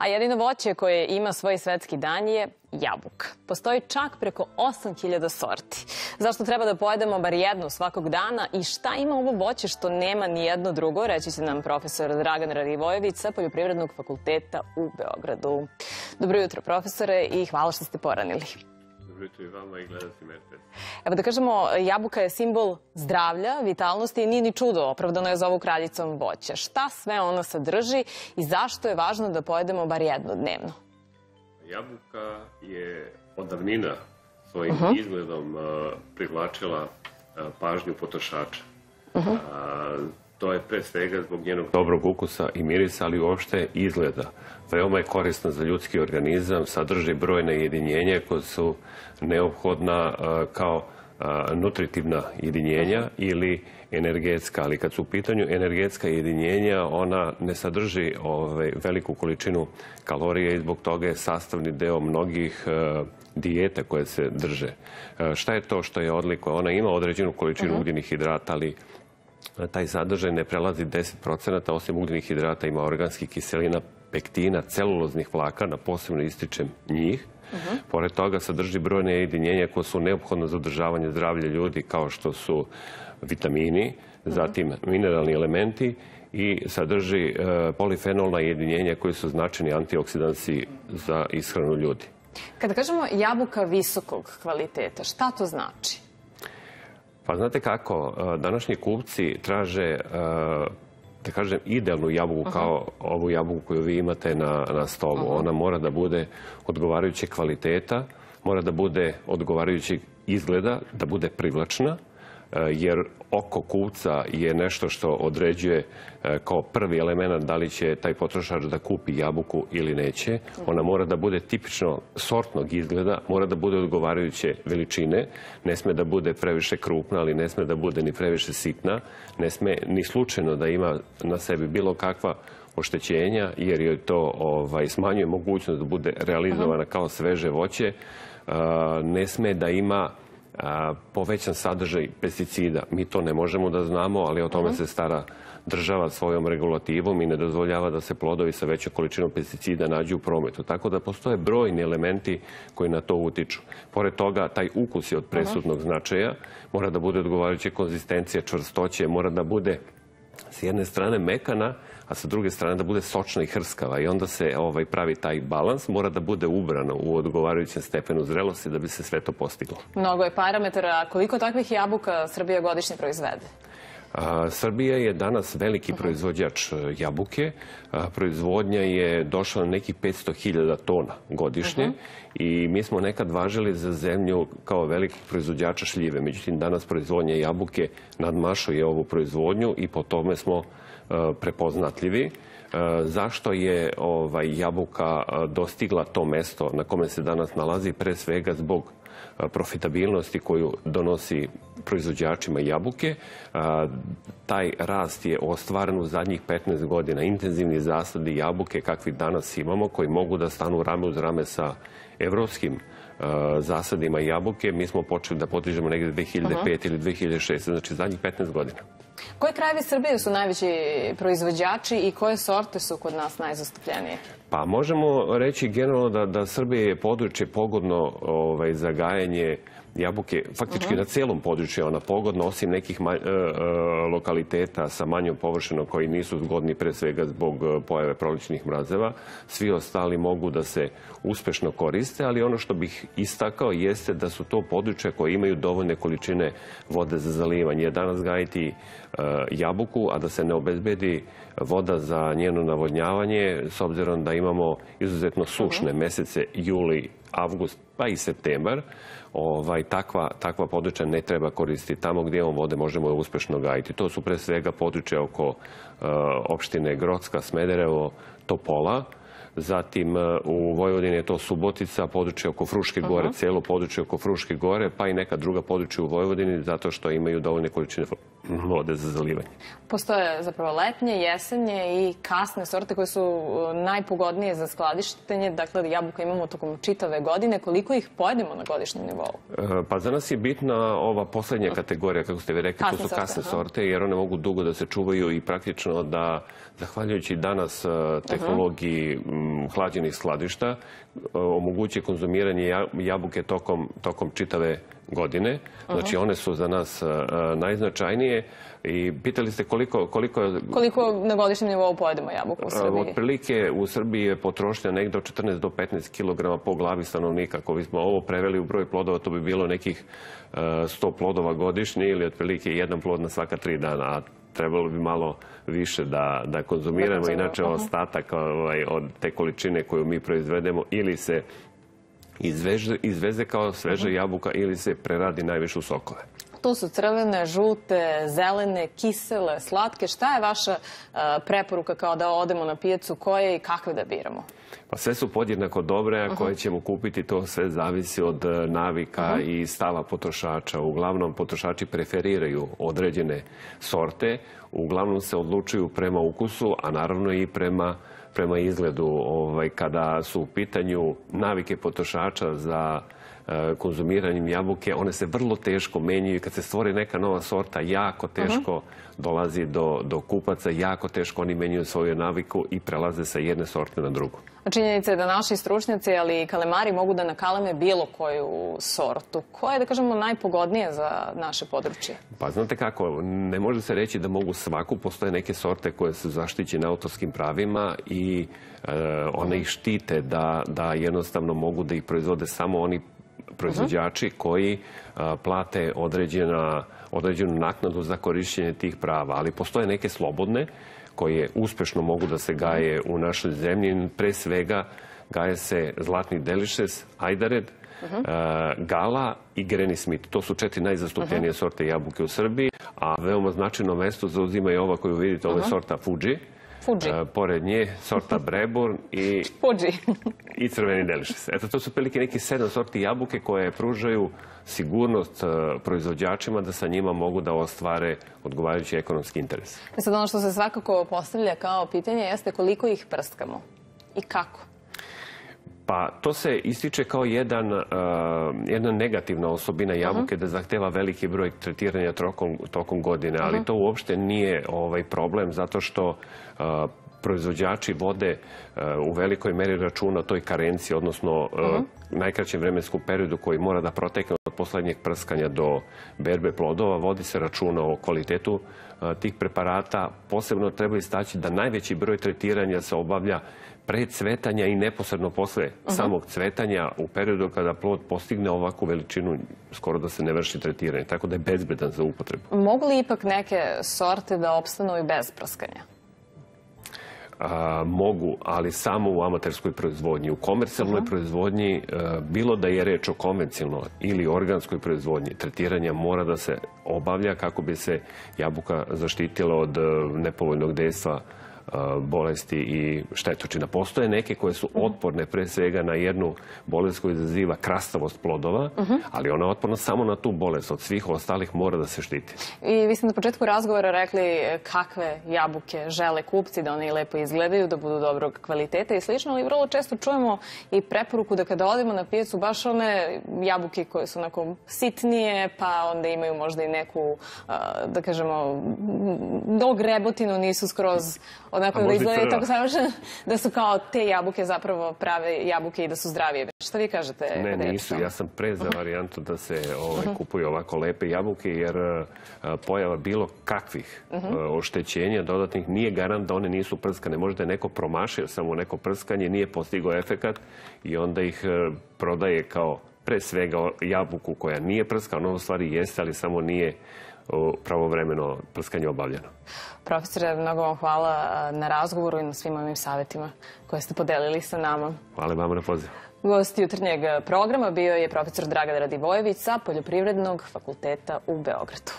A jedino voće koje ima svoj svetski dan je. Postoji čak preko 8000 sorti. Zašto treba da pojedemo bar jednu svakog dana i šta ima ovo voće što nema ni jedno drugo, reći će nam profesor Dragan Radivojević sa Poljoprivrednog fakulteta u Beogradu. Dobro jutro profesore i hvala što ste poranili. Jutro i vama i gledacima RTS. Evo da kažemo, jabuka je simbol zdravlja, vitalnosti i nije ni čudo, opravdano je zovu kraljicom voća. Šta sve ona sadrži i zašto je važno da pojedemo bar jednu dnevno? Jabuka je od davnina svojim izgledom a, privlačila a, pažnju potrošača. A, to je pre svega zbog njenog dobrog ukusa i mirisa, ali uopšte izgleda. Veoma je korisna za ljudski organizam, sadrži brojne jedinjenja koje su neophodna a, kao a, nutritivna jedinjenja ili energetska, ali kad su u pitanju energetska jedinjenja, ona ne sadrži ovaj, veliku količinu kalorija i zbog toga je sastavni deo mnogih e, dijeta koje se drže. E, šta je to što je odliko? Ona ima određenu količinu ugljenih hidrata, ali taj sadržaj ne prelazi 10%, osim ugljenih hidrata ima organskih kiselina, pektina, celuloznih vlakana, posebno ističem njih. Pored toga sadrži brojne jedinjenja koje su neophodne za održavanje zdravlja ljudi, kao što su vitamini, zatim mineralni elementi i sadrži e, polifenolna jedinjenja koji su značajni antioksidansi za ishranu ljudi. Kada kažemo jabuka visokog kvaliteta, šta to znači? Pa znate kako, e, današnji kupci traže e, da kažem, idealnu jabuku kao ovu jabuku koju vi imate na, na stolu. Ona mora da bude odgovarajuće kvaliteta, mora da bude odgovarajućeg izgleda, da bude privlačna, e, jer oko kupca je nešto što određuje e, kao prvi element da li će taj potrošač da kupi jabuku ili neće. Ona mora da bude tipično sortnog izgleda, mora da bude odgovarajuće veličine, ne sme da bude previše krupna, ali ne sme da bude ni previše sitna, ne sme ni slučajno da ima na sebi bilo kakva oštećenja, jer joj to ovaj, smanjuje mogućnost da bude realizovana kao sveže voće, Uh, ne sme da ima povećan sadržaj pesticida. Mi to ne možemo da znamo, ali o tome se stara država svojom regulativom i ne dozvoljava da se plodovi sa većom količinom pesticida nađu u prometu. Tako da postoje brojni elementi koji na to utiču. Pored toga, taj ukus je od presudnog značaja. Mora da bude odgovarajuća konzistencija, čvrstoće, mora da bude s jedne strane mekana, a sa druge strane da bude sočna i hrskava i onda se ovaj pravi taj balans, mora da bude ubrano u odgovarajućem stepenu zrelosti da bi se sve to postiglo. Mnogo je parametara. Koliko takvih jabuka Srbija godišnje proizvede? Srbija je danas veliki proizvođač e, jabuke. Proizvodnja je došla na nekih 500.000 tona godišnje i mi smo nekad važili za zemlju kao velikog proizvođača šljive. Međutim, danas proizvodnja jabuke nadmašuje ovu proizvodnju i po tome smo e, prepoznatljivi. E, Zašto je ovaj, jabuka dostigla to mesto na kome se danas nalazi? Pre svega zbog profitabilnosti koju donosi proizvođačima jabuke. A, Taj rast je ostvaren u zadnjih 15 godina. Intenzivni zasadi jabuke kakvi danas imamo, koji mogu da stanu rame uz rame sa evropskim zasadima jabuke, mi smo počeli da potižemo negde 2005 ili 2006, znači zadnjih 15 godina. Koji krajevi Srbije su najveći proizvođači i koje sorte su kod nas najzastupljenije? Pa možemo reći generalno da, da Srbije je područje pogodno ovaj, za gajanje jabuke, faktički na celom području je ona pogodna, osim nekih ma- e, e, lokaliteta sa manjom površinom koji nisu zgodni pre svega zbog e, pojave proličnih mrazeva. Svi ostali mogu da se uspešno koriste, ali ono što bih istakao jeste da su to područja koje imaju dovoljne količine vode za zalivanje. Danas gajiti e, jabuku, a da se ne obezbedi voda za njeno navodnjavanje, s obzirom da imamo izuzetno sušne mesece, juli, avgust, pa i septembar, ovaj, takva, takva područja ne treba koristiti. Tamo gdje imamo vode možemo je uspešno gajiti. To su pre svega područja oko uh, opštine Grocka, Smederevo, Topola, Zatim uh, u Vojvodini je to Subotica, područje oko Fruške gore, celo područje oko Fruške gore, pa i neka druga područja u Vojvodini zato što imaju dovoljne količine vode za zalivanje. Postoje zapravo letnje, jesenje i kasne sorte koje su uh, najpogodnije za skladištenje. Dakle, jabuka imamo tokom čitave godine. Koliko ih pojedemo na godišnjem nivou? E, Pa za nas je bitna ova poslednja kategorija, kako ste vi rekli, Kasne to su sorte, kasne aha. sorte, jer one mogu dugo da se čuvaju i praktično da, zahvaljujući danas e, tehnologiji, hlađenih skladišta omogući konzumiranje jabuke tokom, tokom čitave godine. Znači, one su za nas najznačajnije. I pitali ste koliko... Koliko, koliko na godišnjem nivou pojedemo jabuku u Srbiji? Otprilike u Srbiji je potrošnja nekdo od 14 do 15 kg po glavi stanovnika. Ako bismo ovo preveli u broj plodova, to bi bilo nekih 100 plodova godišnje ili otprilike jedan plod na svaka tri dana. A trebalo bi malo više da, da konzumiramo. Inače, ostatak ovaj, od te količine koju mi proizvedemo ili se izveze, izveze kao sveža jabuka ili se preradi najviše u sokove. Tu su crvene, žute, zelene, kisele, slatke. Šta je vaša preporuka kao da odemo na pijacu? Koje i kakve da biramo? Pa sve su podjednako dobre, a koje ćemo kupiti, to sve zavisi od navika i stava potrošača. Uglavnom, potrošači preferiraju određene sorte, uglavnom se odlučuju prema ukusu, a naravno i prema prema izgledu ovaj, kada su u pitanju navike potrošača za konzumiranjem jabuke, one se vrlo teško menjaju i kad se stvori neka nova sorta, jako teško dolazi do, do kupaca, jako teško oni menjaju svoju naviku i prelaze sa jedne sorte na drugu. Činjenica je da naši stručnjaci, ali i kalemari mogu da nakaleme bilo koju sortu. Koja je, da kažemo, najpogodnije za naše područje? Pa znate kako, ne može se reći da mogu svaku. Postoje neke sorte koje su zaštićene autorskim pravima i e, one ih štite da, da jednostavno mogu da ih proizvode samo oni proizvođači koji a, plate određena, određenu naknadu za korišćenje tih prava. Ali postoje neke slobodne koje uspešno mogu da se gaje u našoj zemlji. Pre svega gaje se zlatni delišes, ajdared, gala i Granny Smith. To su četiri najzastupljenije sorte jabuke u Srbiji, a veoma značajno mesto zauzima i ova koju vidite, ova je sorta Fuji. Fuji. pored nje sorta Breburn i, Fuji. i crveni delišes. Eto, to su prilike neki sedam sorti jabuke koje pružaju sigurnost proizvođačima da sa njima mogu da ostvare odgovarajući ekonomski interes. E sad ono što se svakako postavlja kao pitanje jeste koliko ih prskamo i kako? Pa to se ističe kao jedan, uh, jedna negativna osobina jabuke da zahteva veliki broj tretiranja tokom, tokom godine, ali to uopšte nije ovaj problem zato što uh, proizvođači vode uh, u velikoj meri računa o toj karenciji, odnosno najkraćem vremenskom periodu koji mora da protekne poslednjeg prskanja do berbe plodova, vodi se računa o kvalitetu tih preparata. Posebno treba istaći da najveći broj tretiranja se obavlja pre cvetanja i neposredno posle samog cvetanja u periodu kada plod postigne ovakvu veličinu skoro da se ne vrši tretiranje, tako da je bezbedan za upotrebu. Mogu li ipak neke sorte da opstanu i bez prskanja? A, mogu, ali samo u amaterskoj proizvodnji. U komercijalnoj proizvodnji, bilo da je reč o konvencionalnoj ili organskoj proizvodnji, tretiranja mora da se obavlja kako bi se jabuka zaštitila od nepovoljnog dejstva bolesti i štetočina. Postoje neke koje su otporne pre svega na jednu bolest koja izaziva krastavost plodova, ali ona je otporna samo na tu bolest. Od svih ostalih mora da se štiti. I vi ste na početku razgovora rekli kakve jabuke žele kupci, da one lepo izgledaju, da budu dobrog kvaliteta i slično, ali vrlo često čujemo i preporuku da kada odemo na pijacu baš one jabuke koje su onako sitnije, pa onda imaju možda i neku, da kažemo, do grebotinu nisu skroz onako da izgledaju tako savršeno, da su kao te jabuke zapravo prave jabuke i da su zdravije. Šta vi kažete? Ne, nisu. Ja sam pre za varijantu da se ovaj, kupuju ovako lepe jabuke, jer pojava bilo kakvih oštećenja dodatnih nije garant da one nisu prskane. Možda je neko promašio samo neko prskanje, nije postigao efekat i onda ih prodaje kao pre svega jabuku koja nije prskana, ono u stvari jeste, ali samo nije pravovremeno prskanje obavljeno. Profesore, mnogo vam hvala na razgovoru i na svim ovim savjetima koje ste podelili sa nama. Hvala vam na pozivu. Gost jutrnjeg programa bio je profesor Dragan Radivojević sa Poljoprivrednog fakulteta u Beogradu.